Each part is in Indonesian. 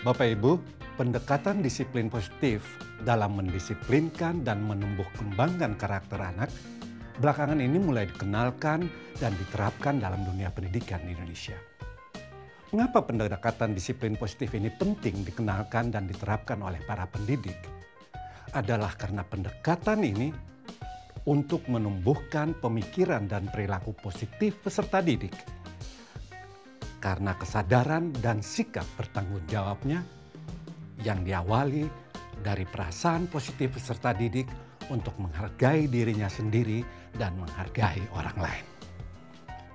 Bapak Ibu, pendekatan disiplin positif dalam mendisiplinkan dan menumbuh kembangkan karakter anak belakangan ini mulai dikenalkan dan diterapkan dalam dunia pendidikan di Indonesia. Mengapa pendekatan disiplin positif ini penting dikenalkan dan diterapkan oleh para pendidik? Adalah karena pendekatan ini untuk menumbuhkan pemikiran dan perilaku positif peserta didik. Karena kesadaran dan sikap bertanggung jawabnya yang diawali dari perasaan positif peserta didik untuk menghargai dirinya sendiri dan menghargai orang lain.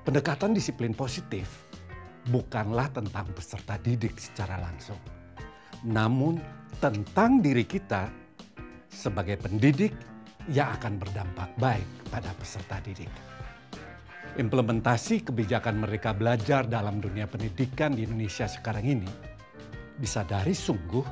Pendekatan disiplin positif bukanlah tentang peserta didik secara langsung, namun tentang diri kita sebagai pendidik yang akan berdampak baik pada peserta didik. Implementasi kebijakan mereka belajar dalam dunia pendidikan di Indonesia sekarang ini disadari sungguh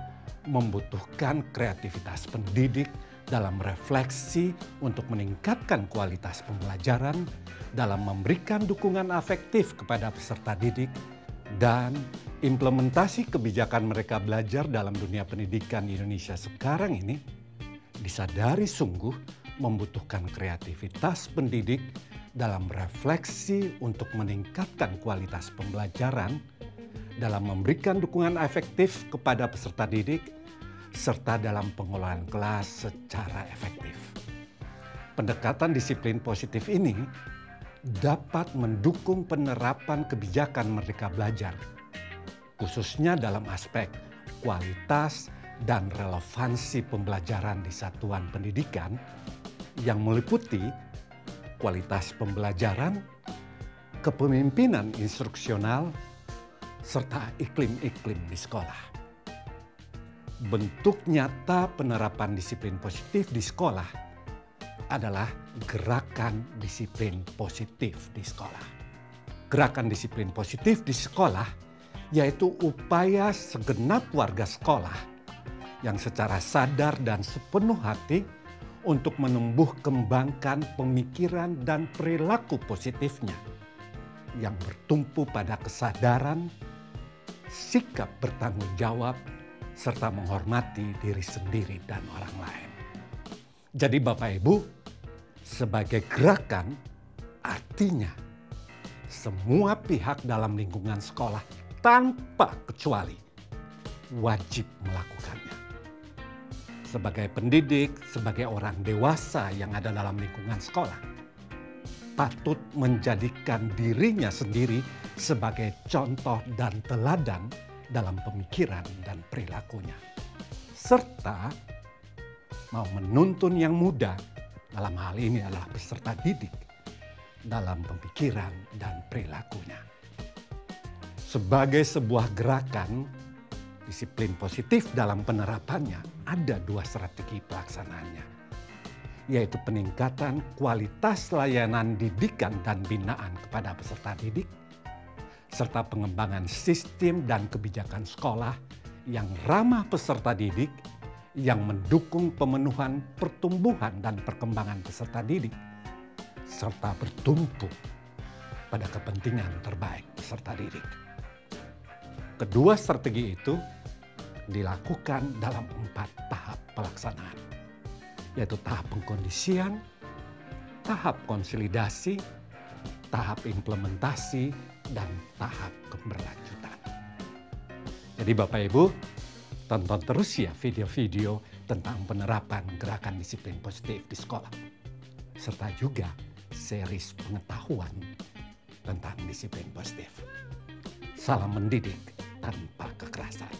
membutuhkan kreativitas pendidik dalam refleksi untuk meningkatkan kualitas pembelajaran, dalam memberikan dukungan afektif kepada peserta didik, dan implementasi kebijakan mereka belajar dalam dunia pendidikan di Indonesia sekarang ini disadari sungguh membutuhkan kreativitas pendidik dalam refleksi untuk meningkatkan kualitas pembelajaran, dalam memberikan dukungan efektif kepada peserta didik, serta dalam pengelolaan kelas secara efektif. Pendekatan disiplin positif ini dapat mendukung penerapan kebijakan Merdeka Belajar, khususnya dalam aspek kualitas dan relevansi pembelajaran di satuan pendidikan yang meliputi kualitas pembelajaran, kepemimpinan instruksional, serta iklim-iklim di sekolah bentuk nyata penerapan disiplin positif di sekolah adalah gerakan disiplin positif di sekolah. Gerakan disiplin positif di sekolah yaitu upaya segenap warga sekolah yang secara sadar dan sepenuh hati untuk menumbuh kembangkan pemikiran dan perilaku positifnya yang bertumpu pada kesadaran, sikap bertanggung jawab, serta menghormati diri sendiri dan orang lain. Jadi Bapak Ibu, sebagai gerakan artinya semua pihak dalam lingkungan sekolah tanpa kecuali wajib melakukannya. Sebagai pendidik, sebagai orang dewasa yang ada dalam lingkungan sekolah, patut menjadikan dirinya sendiri sebagai contoh dan teladan dalam pemikiran dan perilakunya. Serta mau menuntun yang muda, dalam hal ini adalah peserta didik, dalam pemikiran dan perilakunya. Sebagai sebuah gerakan, disiplin positif dalam penerapannya ada dua strategi pelaksanaannya, yaitu peningkatan kualitas layanan didikan dan binaan kepada peserta didik, serta pengembangan sistem dan kebijakan sekolah yang ramah peserta didik, yang mendukung pemenuhan pertumbuhan dan perkembangan peserta didik, serta bertumpu pada kepentingan terbaik peserta didik. Kedua strategi itu dilakukan dalam empat tahap pelaksanaan, yaitu tahap pengkondisian, tahap konsolidasi, tahap implementasi, dan tahap keberlanjutan. Jadi Bapak Ibu, tonton terus ya video-video tentang penerapan gerakan disiplin positif di sekolah. Serta juga series pengetahuan tentang disiplin positif. Salam mendidik tanpa kekerasan.